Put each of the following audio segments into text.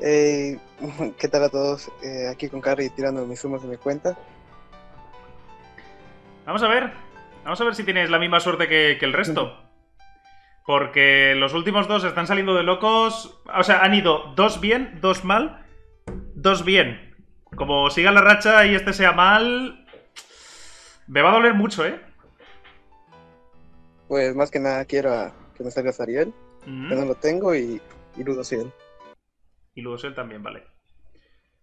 Eh, ¿Qué tal a todos? Eh, aquí con Carrie tirando mis sumas de mi cuenta. Vamos a ver. Vamos a ver si tienes la misma suerte que, que el resto. Porque los últimos dos están saliendo de locos. O sea, han ido dos bien, dos mal, dos bien. Como siga la racha y este sea mal. Me va a doler mucho, ¿eh? Pues más que nada quiero a- que me salga Sariel, Mm. que no lo tengo, y, y Ludo 100. Y Ludosel también, vale.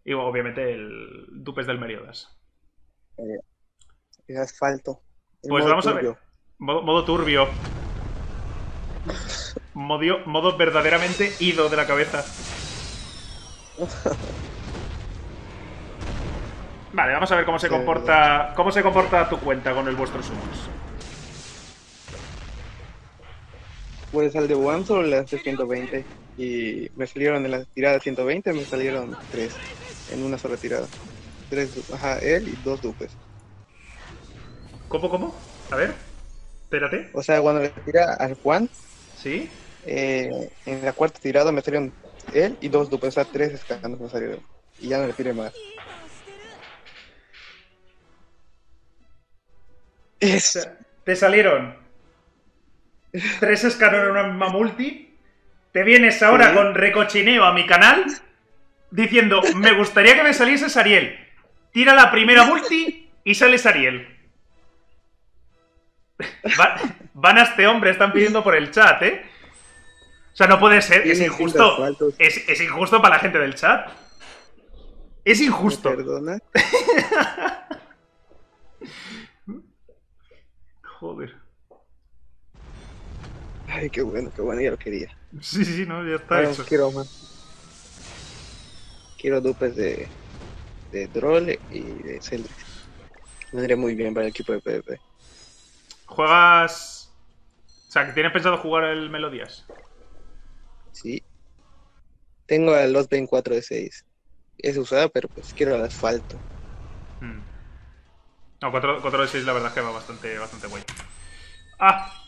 Y obviamente el Dupes del. Es asfalto. El Pues modo vamos a ver. Modo, modo turbio. Modio- modo verdaderamente ido de la cabeza. Vale, vamos a ver cómo se comporta. cómo se comporta tu cuenta con el vuestro Summons. Pues al de solo le hace 120. Y me salieron en la tirada 120, me salieron 3 en una sola tirada. Tres, ajá, él y dos dupes. ¿Cómo, cómo? A ver. Espérate. O sea, cuando le tira al Juan, ¿Sí? eh, en la cuarta tirada me salieron él y dos dupes, o sea, tres escanos me salieron. Y ya no le tiré más. Es, te salieron tres escanos en una misma multi. Te vienes ahora Sí. con recochineo a mi canal diciendo, me gustaría que me saliese Sariel. Tira la primera multi y sale Sariel. Va- van a este hombre, están pidiendo por el chat, ¿eh? O sea, no puede ser, es injusto. es injusto para la gente del chat. Es injusto. Perdona. Joder. Ay, qué bueno, qué bueno, ya lo quería. Sí, sí, no, ya está Bueno, hecho. quiero más. Quiero dupes de, de Droll y de Celdrix. Vendría muy bien para el equipo de PvP. ¿Juegas. O sea, que tienes pensado jugar el Melodías? Sí. Tengo a los 24 de 6. Es usada, pero pues quiero el asfalto. Hmm. No, 4, 4 de 6 la verdad es que va bastante, bastante guay. ¡Ah!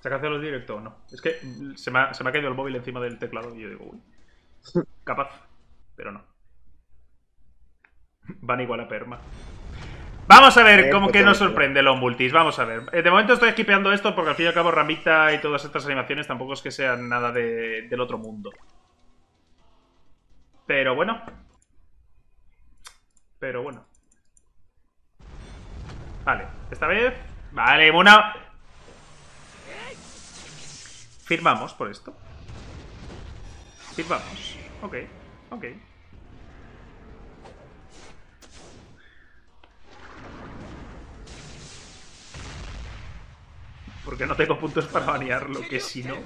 ¿Se ha cancelado el directo o no? Es que se me, ha, se me ha caído el móvil encima del teclado y yo digo, uy. Capaz, pero no. Van igual a perma. Vamos a ver Eh, cómo pues que nos todo, sorprende los multis. Vamos a ver. Eh, De momento estoy esquipeando esto porque al fin y al cabo Ramita y todas estas animaciones tampoco es que sean nada de- del otro mundo. Pero bueno. Pero bueno. Vale, esta vez. Vale, una. Firmamos por esto. Firmamos. Ok, ok. Porque no tengo puntos para banearlo, que si no.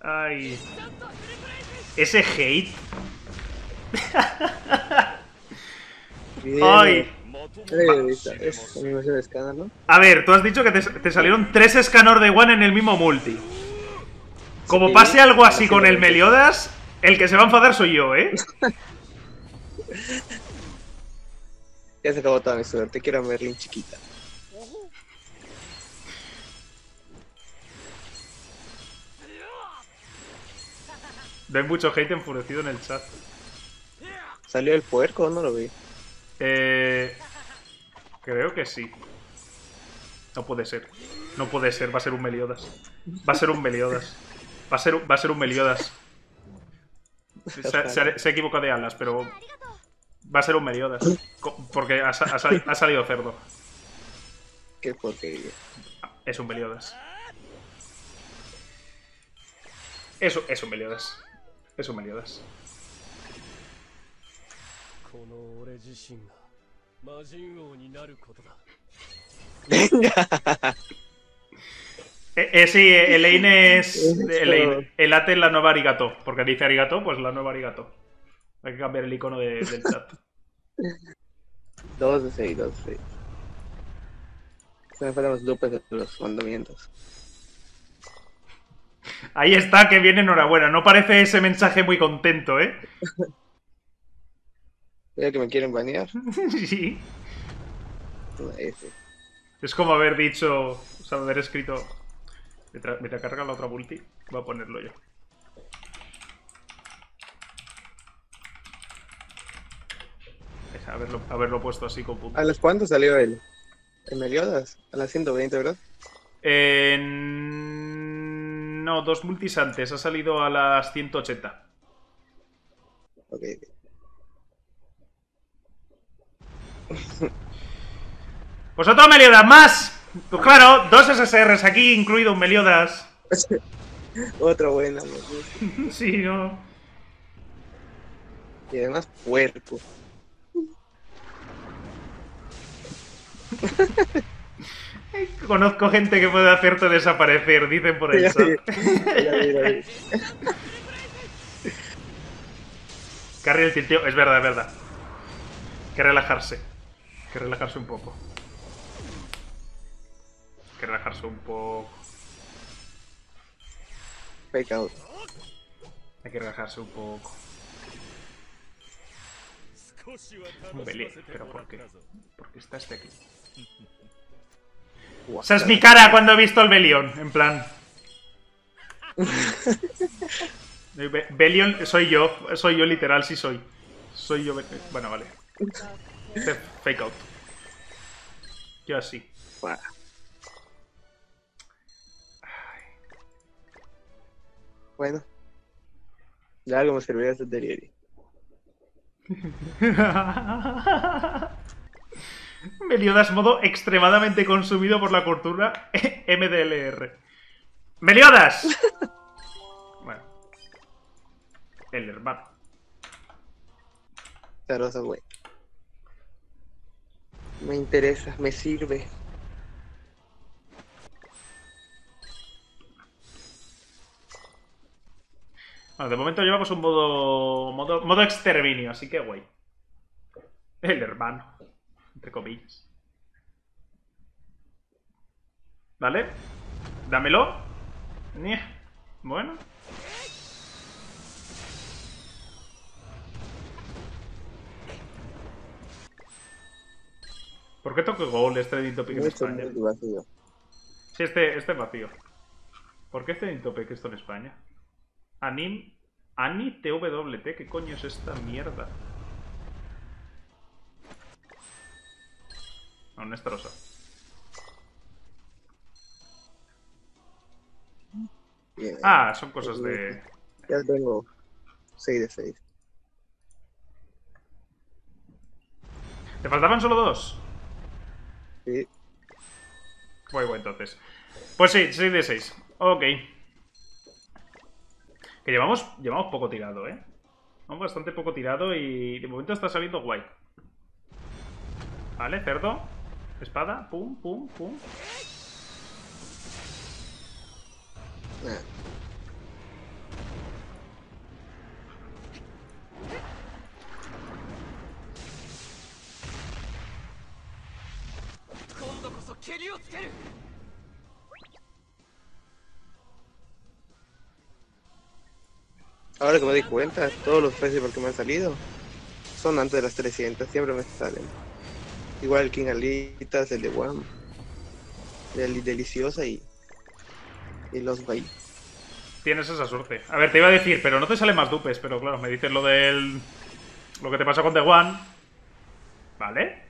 Ay. Ese hate. Ay. Es animación de escándalo. A ver, tú has dicho que te, te salieron tres Escanor de One en el mismo multi. Como pase algo así con el Meliodas, el que se va a enfadar soy yo, ¿eh? Ya se acabó toda mi suerte. Quiero a Merlin chiquita. Hay mucho hate enfurecido en el chat. ¿Salió el puerco o no lo vi? Eh, creo que sí. No puede ser. No puede ser, va a ser un Meliodas. Va a ser un Meliodas. Va a ser, un- va a ser un Meliodas. Se, se- se equivoca de alas, pero va a ser un Meliodas. Porque ha, ha sali- ha salido cerdo. Qué porquería. Es un Meliodas. Eso es un Meliodas. Es un Meliodas. この俺自身が魔人王になることだ Eh, eh, sí, eh, Elaine es. Eso. Elaine. El ate es la nueva Arigato. Porque dice Arigato, pues la nueva Arigato. Hay que cambiar el icono de- del chat. Dos de seis, dos de seis. Se me fueron los dupes de los mandamientos. Ahí está, que viene enhorabuena. No parece ese mensaje muy contento, ¿eh? Que me quieren banear. sí. Es como haber dicho, o sea, haber escrito... Me te carga la otra multi, voy a ponerlo yo. Haberlo, haberlo puesto así con puntos. ¿A las cuánto salió él? ¿En Meliodas? ¿A las 120, verdad? No, dos multis antes. Ha salido a las 180. Ok, ok. otro Meliodas más. Pues claro, dos SSRs aquí, incluido un Meliodas. Me gusta. Sí, no. Y además puerco. Conozco gente que puede hacerte desaparecer, dicen por el chat. Carry el tilteo, es verdad, es verdad. Hay que relajarse que relajarse un poco. Hay Que relajarse un poco. Pecado. Hay que relajarse un poco. Un belé, pero ¿por qué? Porque está este aquí. Esa es mi cara cuando he visto el Belion, en plan. Be Belion soy yo, soy yo literal, sí soy. Soy yo. Bueno, vale. Este Fake out. Yo así. Bueno. Ya algo me servirá este delirio. Meliodas modo extremadamente consumido por la cultura MDLR. ¡Meliodas! Bueno. El hermano. Tarosa, güey. Me interesa, me sirve. Bueno, de momento llevamos un modo, modo. modo exterminio, así que guay. El hermano. Entre comillas. ¿Vale? Dámelo. Bueno. ¿Por qué toque gol este Trending Topic en España? vacío. Sí, este, este es vacío. ¿Por qué este Trending Topic esto en España? Anim. Ani TWT, ¿qué coño es esta mierda? No. Bien. Ah, son cosas de. Ya tengo 6 de 6. ¿Te faltaban solo dos? Sí. Muy bueno, entonces. Pues sí, 6 de 6. Ok. Que llevamos, llevamos poco tirado, ¿eh? Llevamos bastante poco tirado y de momento está saliendo guay. Vale, cerdo. Espada. Pum, pum, pum. Nah. ahora que me doy cuenta, todos los festivals que me han salido son antes de las 300, siempre me salen. Igual el King Alitas, el de Guam, el Deliciosa y, y los Bay. Tienes esa suerte. A ver, te iba a decir, pero no te salen más dupes, pero claro, me dices lo del. Lo que te pasa con The One. ¿Vale?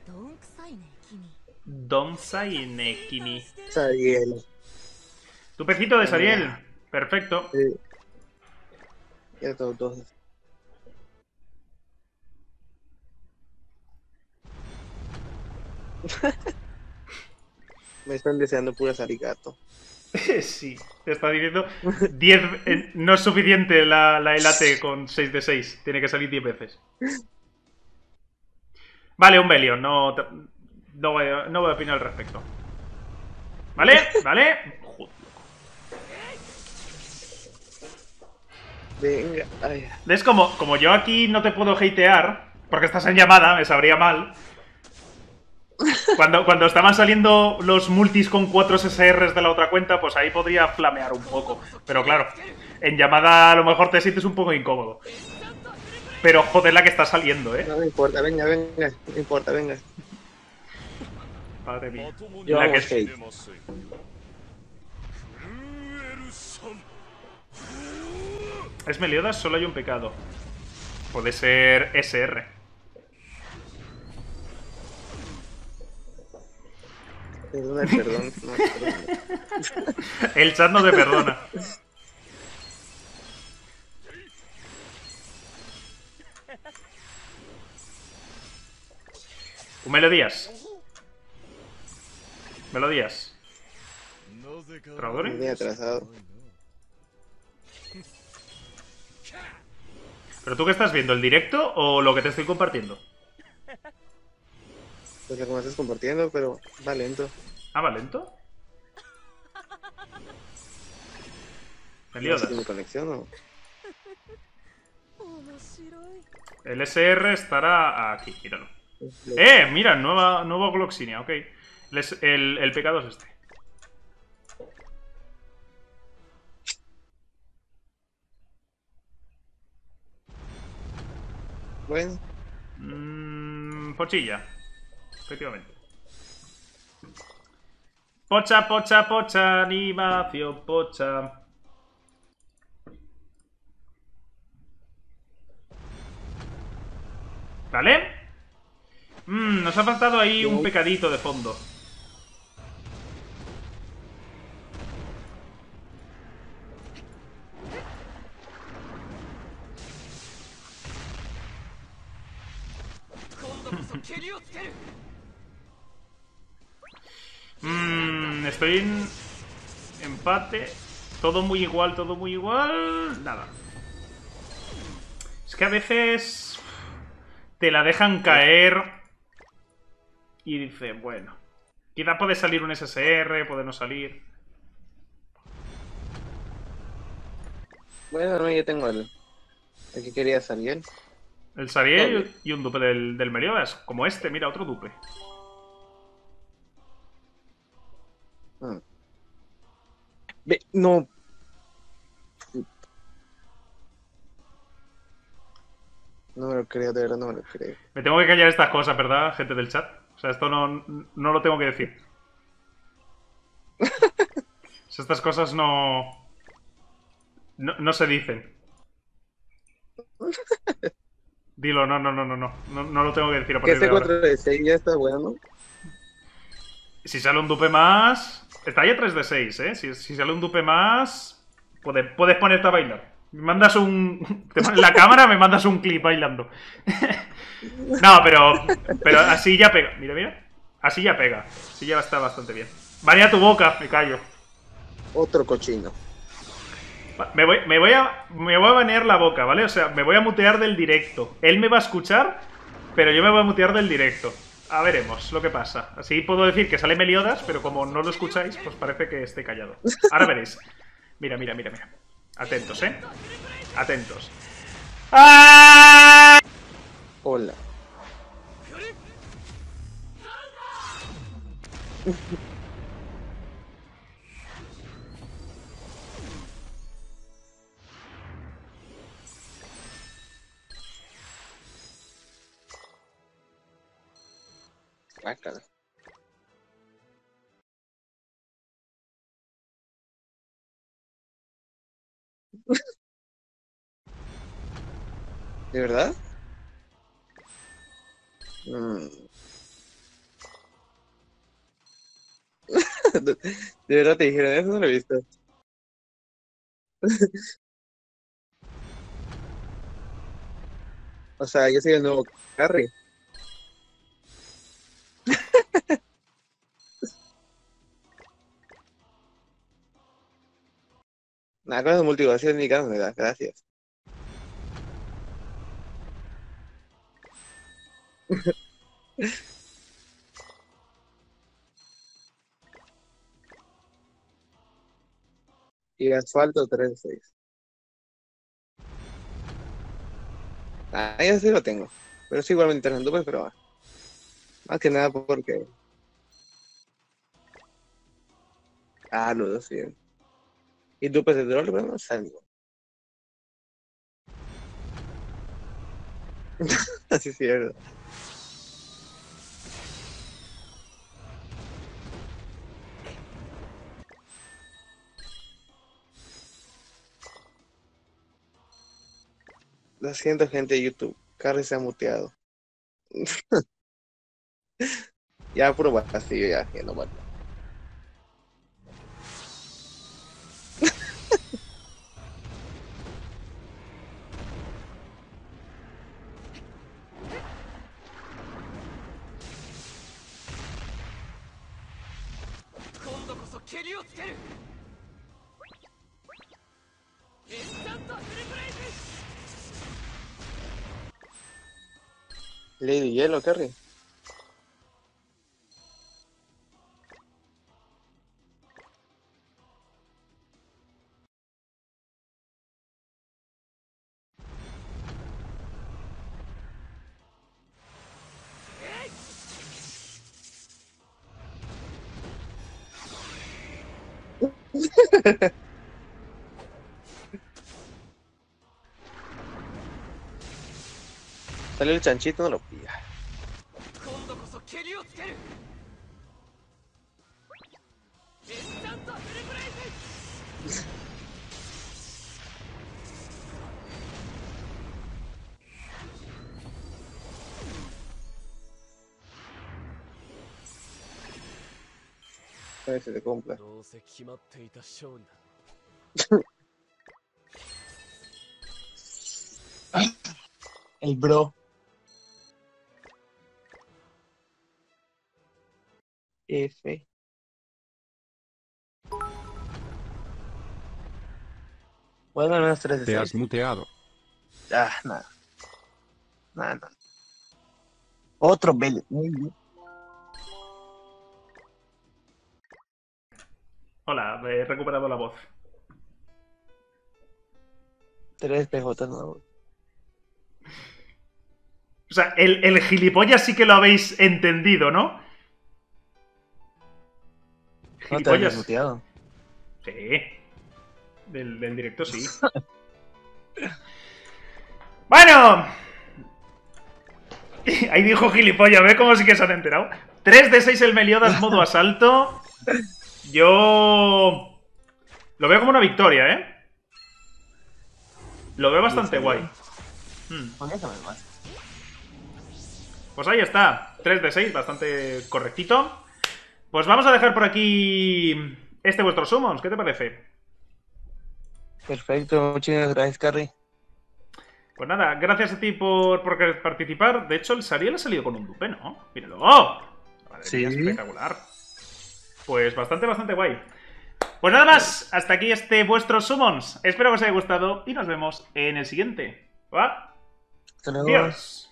Don Sainekini. Sariel. Tu pecito de Sariel. Perfecto. Sí. Todos dos. Me están deseando puras arigato. Sí, te está diciendo 10. eh, no es suficiente la, la elate con 6 de 6. Tiene que salir 10 veces. Vale, un Belion. No, no, voy, no voy a opinar al respecto. ¿Vale? ¿Vale? Joder. Venga, ay. ¿Ves como, como yo aquí no te puedo hatear, porque estás en llamada, me sabría mal. Cuando, cuando estaban saliendo los multis con 4 SSRs de la otra cuenta, pues ahí podría flamear un poco. Pero claro, en llamada a lo mejor te sientes un poco incómodo. Pero joder la que está saliendo, ¿eh? No me importa, venga, venga, no importa, venga. Padre mía. Yo la que hate. Es Meliodas, solo hay un pecado. Puede ser SR. Perdón, perdón. No, perdón. El chat no te perdona. Un melodías. Melodías. Trovadores. ¿Pero tú qué estás viendo? ¿El directo o lo que te estoy compartiendo? Pues lo que me estás compartiendo, pero va lento. ¿Ah, va lento? El SR estará aquí, míralo. ¡Eh! Mira, nueva, nueva Gloxinia, ok. El, el, el pecado es este. Bueno, Mm, pochilla. Efectivamente. Pocha, pocha, pocha, animación, pocha. ¿Vale? Mm, nos ha faltado ahí un pecadito de fondo. Mm, estoy en empate. Todo muy igual, todo muy igual. Nada. Es que a veces te la dejan caer y dice, bueno, quizá puede salir un SSR, puede no salir. bueno, no, yo tengo el, el que quería salir. El Sariel y un dupe del, del Meliodas, como este, mira, otro dupe. Ah. Ve, no. No me lo creo, de verdad no me lo creo. Me tengo que callar estas cosas, ¿verdad, gente del chat? O sea, esto no, no lo tengo que decir. O sea, estas cosas no, no. No se dicen. Dilo, no, no, no, no, no. No, no lo tengo que decir a Que partir de ahora. 4 de 6 ya está bueno. Si sale un dupe más. Está ya 3 de 6, ¿eh? Si, si sale un dupe más. Puedes, puedes ponerte a bailar. Me mandas un. Te la cámara, me mandas un clip bailando. no, pero. Pero así ya pega. Mira, mira. Así ya pega. Así ya está bastante bien. Banea tu boca, me callo. Otro cochino. Me voy, me, voy a, me voy a banear la boca, ¿vale? O sea, me voy a mutear del directo. Él me va a escuchar, pero yo me voy a mutear del directo. A veremos lo que pasa. Así puedo decir que sale Meliodas, pero como no lo escucháis, pues parece que esté callado. Ahora veréis. Mira, mira, mira, mira. Atentos, ¿eh? Atentos. ¡Ah! Hola. Guácala. ¿De verdad? Mm. ¿De verdad te dijeron eso? No lo he visto. O sea, yo soy el nuevo Carry. Nada, con las multivaciones ni ganas me da, gracias. Y asfalto 3-6. Ah, ya sí lo tengo. Pero sí igualmente en dupes, pero va. Más que nada porque. Ah, los dos. Y dupes de troll, pero no salgo. Así es cierto. Lo siento, gente de YouTube. Carly se ha muteado. ya, puro vacío, ya, ya no vale. Lady Hielo, Kerry. Salió el chanchito, no lo 蹴りをつけるエンチャントフルブレイズ cumpla. どうせ決まっていた勝利だ El bro. F. Bueno, al menos 3 de Te 6. has muteado. Ah, nada. Nada, nada. Otro bien. Hola, he recuperado la voz. Tres PJ nuevos. O sea, el, el gilipollas sí que lo habéis entendido, ¿no? No te has Gilipollas. muteado. Sí. Del, del directo sí. bueno. Ahí dijo gilipollas, ¿ve cómo sí que se han enterado? 3 de 6 el Meliodas modo asalto. Yo... Lo veo como una victoria, ¿eh? Lo veo bastante guay. Hmm. Pues ahí está, 3 de 6, bastante correctito. Pues vamos a dejar por aquí este vuestro summons, ¿qué te parece? Perfecto, muchas gracias, Carrie. Pues nada, gracias a ti por, por querer participar. De hecho, el Sariel ha salido con un dupe, ¿no? Míralo. ¡Oh! Madre Sí. mía, espectacular. Pues bastante, bastante guay. Pues nada más, hasta aquí este vuestro summons. Espero que os haya gustado y nos vemos en el siguiente. ¿Va? Hasta luego. Adiós.